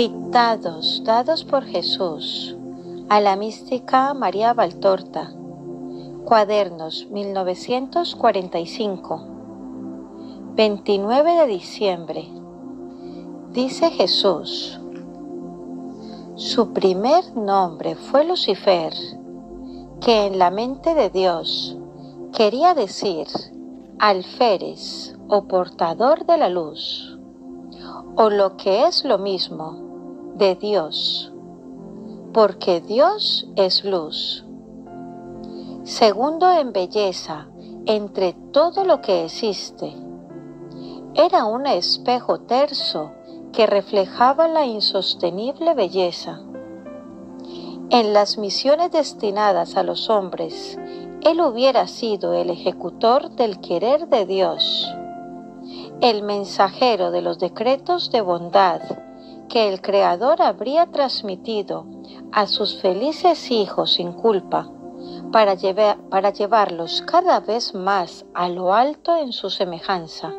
Dictados dados por Jesús a la mística María Valtorta. Cuadernos 1945. 29 de diciembre. Dice Jesús. Su primer nombre fue Lucifer, que en la mente de Dios quería decir alférez o portador de la luz, o lo que es lo mismo, de Dios, porque Dios es luz. Segundo en belleza entre todo lo que existe. Era un espejo terso que reflejaba la insostenible belleza. En las misiones destinadas a los hombres, Él hubiera sido el ejecutor del querer de Dios, el mensajero de los decretos de bondad que el Creador habría transmitido a sus felices hijos sin culpa para, para llevarlos cada vez más a lo alto en su semejanza.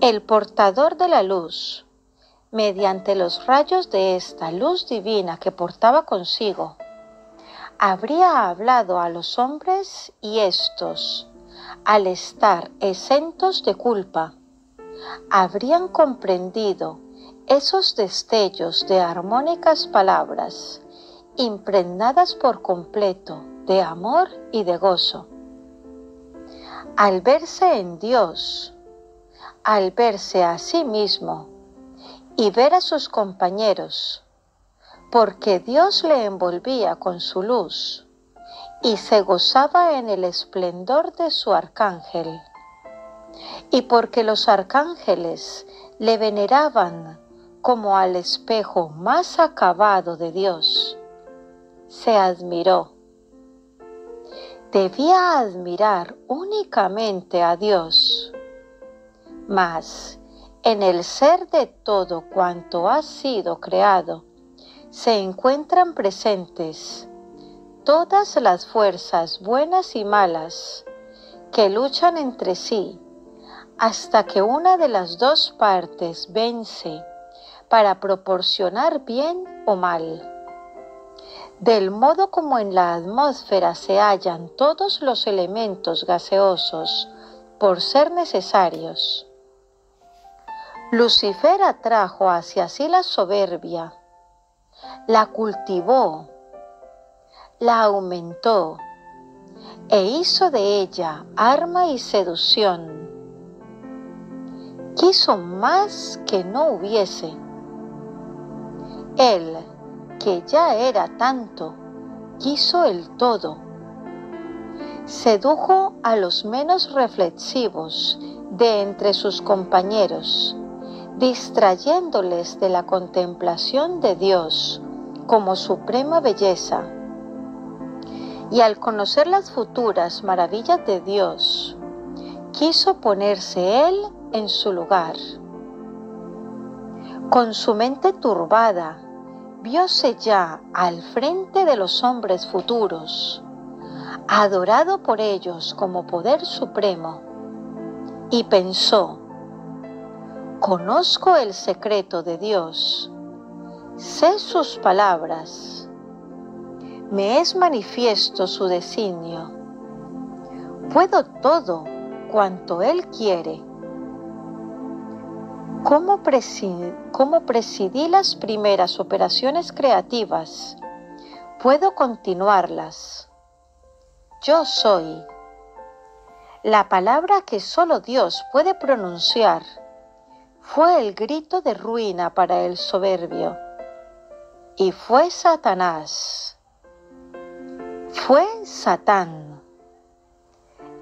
El portador de la luz, mediante los rayos de esta luz divina que portaba consigo, habría hablado a los hombres y éstos, al estar exentos de culpa, habrían comprendido esos destellos de armónicas palabras, impregnadas por completo de amor y de gozo. Al verse en Dios, al verse a sí mismo y ver a sus compañeros, porque Dios le envolvía con su luz y se gozaba en el esplendor de su arcángel, y porque los arcángeles le veneraban como al espejo más acabado de Dios, se admiró. Debía admirar únicamente a Dios, mas en el ser de todo cuanto ha sido creado se encuentran presentes todas las fuerzas buenas y malas que luchan entre sí hasta que una de las dos partes vence para proporcionar bien o mal. Del modo como en la atmósfera se hallan todos los elementos gaseosos por ser necesarios. Lucifer atrajo hacia sí la soberbia, la cultivó, la aumentó e hizo de ella arma y seducción. Quiso más que no hubiese él, que ya era tanto, quiso el todo. Sedujo a los menos reflexivos de entre sus compañeros, distrayéndoles de la contemplación de Dios como suprema belleza. Y al conocer las futuras maravillas de Dios, quiso ponerse Él en su lugar. Con su mente turbada, vióse ya al frente de los hombres futuros, adorado por ellos como poder supremo, y pensó, conozco el secreto de Dios, sé sus palabras, me es manifiesto su designio, puedo todo cuanto Él quiere ¿Cómo, presidí, las primeras operaciones creativas? Puedo continuarlas. Yo soy. La palabra que solo Dios puede pronunciar fue el grito de ruina para el soberbio. Y fue Satanás. Fue Satán.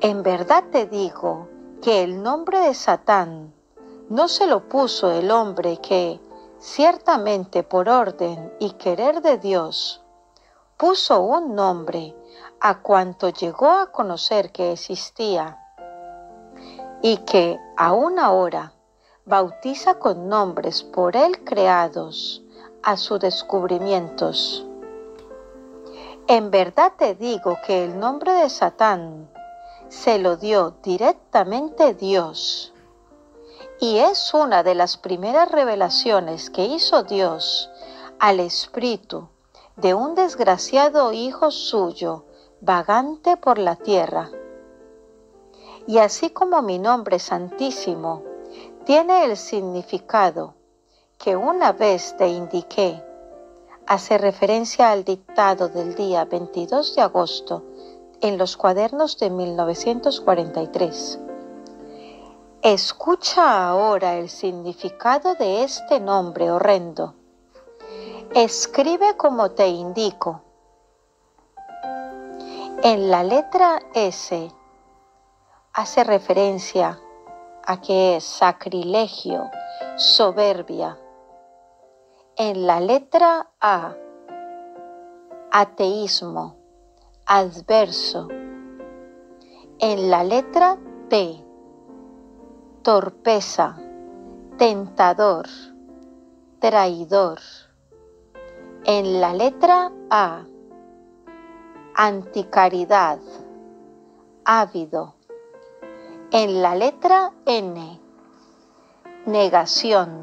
En verdad te digo que el nombre de Satán no se lo puso el hombre que, ciertamente por orden y querer de Dios, puso un nombre a cuanto llegó a conocer que existía y que aún ahora bautiza con nombres por él creados a sus descubrimientos. En verdad te digo que el nombre de Satán se lo dio directamente Dios y es una de las primeras revelaciones que hizo Dios al espíritu de un desgraciado hijo suyo vagante por la tierra. Y así como mi nombre santísimo tiene el significado que una vez te indiqué, hace referencia al dictado del día 22 de agosto en los cuadernos de 1943. Escucha ahora el significado de este nombre horrendo. Escribe como te indico. En la letra S hace referencia a que es sacrilegio, soberbia. En la letra A, ateísmo, adverso. En la letra T, torpeza, tentador, traidor. En la letra A, anticaridad, ávido. En la letra N, negación,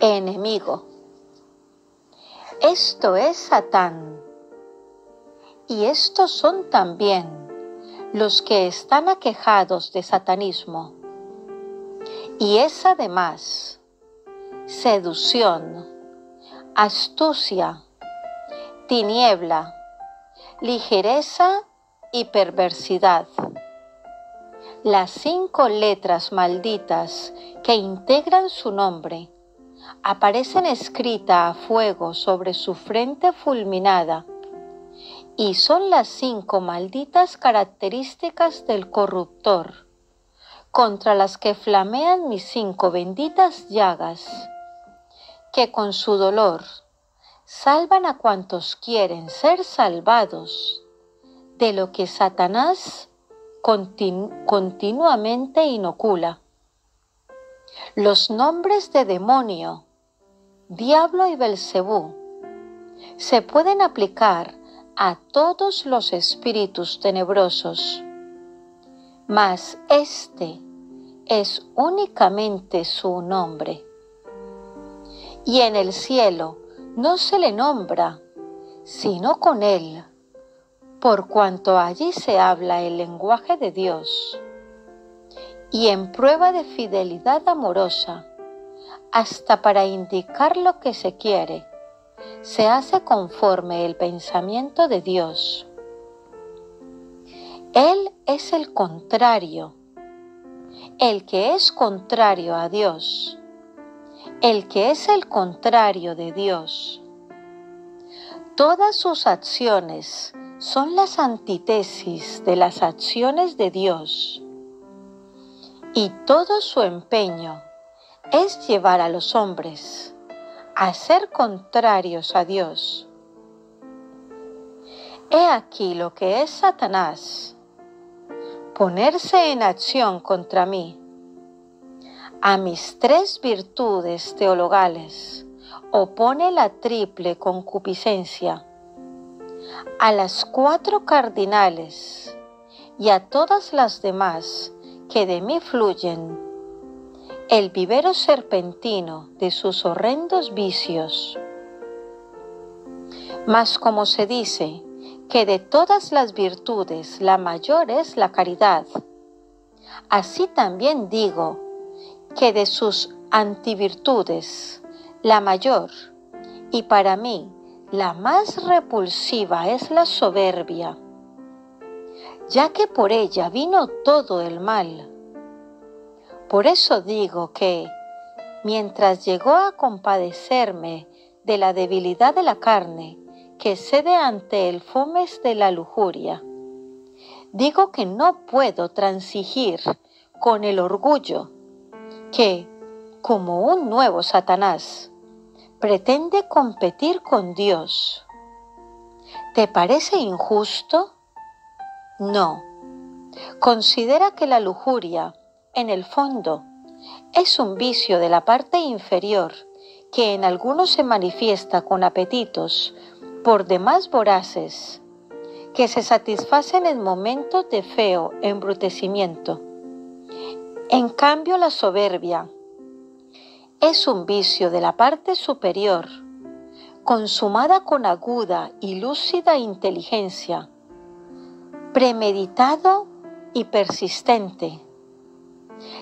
enemigo. Esto es Satán. Y estos son también los que están aquejados de satanismo y es además seducción, astucia, tiniebla, ligereza y perversidad. Las cinco letras malditas que integran su nombre aparecen escritas a fuego sobre su frente fulminada y son las cinco malditas características del corruptor contra las que flamean mis cinco benditas llagas, que con su dolor salvan a cuantos quieren ser salvados de lo que Satanás continuamente inocula. Los nombres de demonio, diablo y Belcebú se pueden aplicar a todos los espíritus tenebrosos mas este es únicamente su nombre. Y en el cielo no se le nombra, sino con él, por cuanto allí se habla el lenguaje de Dios. Y en prueba de fidelidad amorosa, hasta para indicar lo que se quiere, se hace conforme el pensamiento de Dios. Él es el contrario, el que es contrario a Dios, el que es el contrario de Dios. Todas sus acciones son las antítesis de las acciones de Dios y todo su empeño es llevar a los hombres a ser contrarios a Dios. He aquí lo que es Satanás ponerse en acción contra mí. A mis tres virtudes teologales opone la triple concupiscencia, a las cuatro cardinales y a todas las demás que de mí fluyen, el vivero serpentino de sus horrendos vicios. Mas como se dice, que de todas las virtudes la mayor es la caridad. Así también digo que de sus antivirtudes la mayor y para mí la más repulsiva es la soberbia, ya que por ella vino todo el mal. Por eso digo que, mientras llegó a compadecerme de la debilidad de la carne, que cede ante el fomes de la lujuria. Digo que no puedo transigir con el orgullo que, como un nuevo Satanás, pretende competir con Dios. ¿Te parece injusto? No. Considera que la lujuria, en el fondo, es un vicio de la parte inferior que en algunos se manifiesta con apetitos por demás voraces, que se satisfacen en momentos de feo embrutecimiento En cambio, la soberbia es un vicio de la parte superior, consumada con aguda y lúcida inteligencia, premeditado y persistente.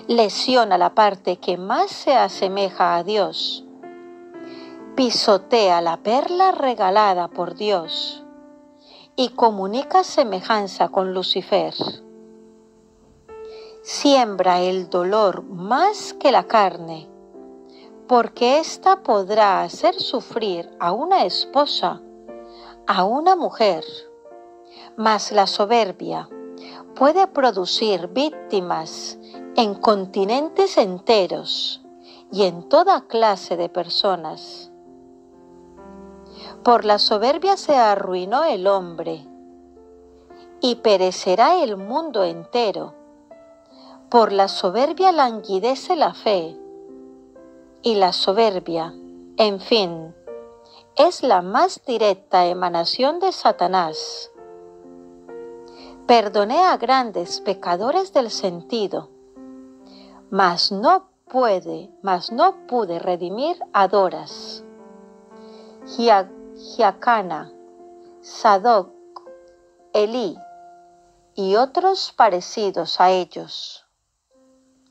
Lesiona la parte que más se asemeja a Dios. Pisotea la perla regalada por Dios y comunica semejanza con Lucifer. Siembra el dolor más que la carne, porque ésta podrá hacer sufrir a una esposa, a una mujer, mas la soberbia puede producir víctimas en continentes enteros y en toda clase de personas. Por la soberbia se arruinó el hombre y perecerá el mundo entero. Por la soberbia languidece la fe y la soberbia, en fin, es la más directa emanación de Satanás Perdoné a grandes pecadores del sentido, mas no puede, mas no pude redimir a Doras, Giacana, Sadoc, Elí y otros parecidos a ellos.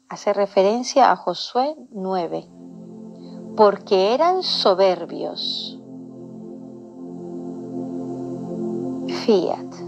Hace referencia a Josué 9, porque eran soberbios. Fiat.